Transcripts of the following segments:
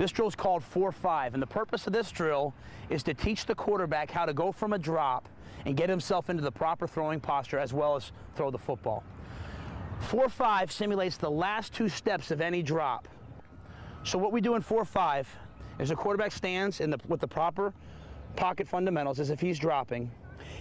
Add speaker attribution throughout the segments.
Speaker 1: This drill is called 4-5, and the purpose of this drill is to teach the quarterback how to go from a drop and get himself into the proper throwing posture as well as throw the football. 4-5 simulates the last two steps of any drop. So what we do in 4-5 is the quarterback stands the, with the proper pocket fundamentals as if he's dropping.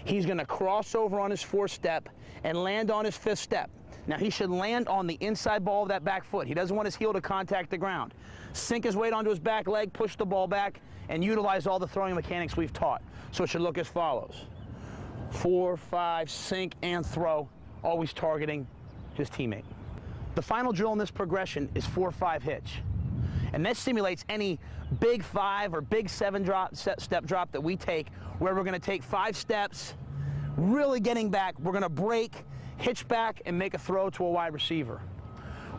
Speaker 1: He's going to cross over on his fourth step and land on his fifth step. Now he should land on the inside ball of that back foot. He doesn't want his heel to contact the ground. Sink his weight onto his back leg, push the ball back, and utilize all the throwing mechanics we've taught. So it should look as follows. Four, five, sink, and throw, always targeting his teammate. The final drill in this progression is 4-5 hitch. And this simulates any big five or big seven drop, step drop that we take where we're gonna take five steps, really getting back, we're gonna break, hitch back, and make a throw to a wide receiver.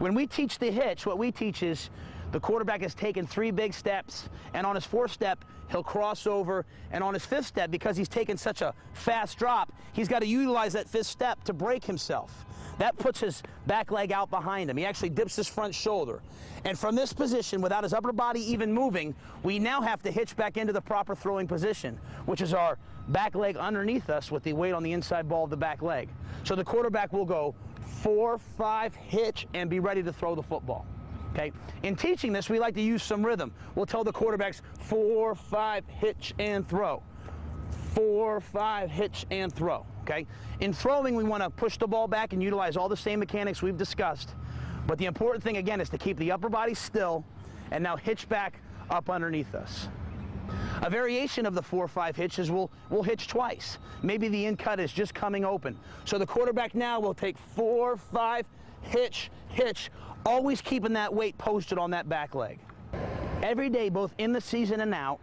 Speaker 1: When we teach the hitch, what we teach is the quarterback has taken three big steps, and on his fourth step, he'll cross over, and on his fifth step, because he's taken such a fast drop, he's got to utilize that fifth step to break himself. That puts his back leg out behind him. He actually dips his front shoulder. And from this position, without his upper body even moving, we now have to hitch back into the proper throwing position, which is our back leg underneath us with the weight on the inside ball of the back leg. So the quarterback will go four, five, hitch, and be ready to throw the football. Okay. In teaching this, we like to use some rhythm. We'll tell the quarterbacks four, five, hitch, and throw. Four, five, hitch, and throw. Okay. In throwing, we want to push the ball back and utilize all the same mechanics we've discussed. But the important thing again is to keep the upper body still and now hitch back up underneath us. A variation of the 4-5 hitch is we'll, we'll hitch twice. Maybe the in cut is just coming open. So the quarterback now will take 4-5, hitch, hitch, always keeping that weight posted on that back leg. Every day, both in the season and out,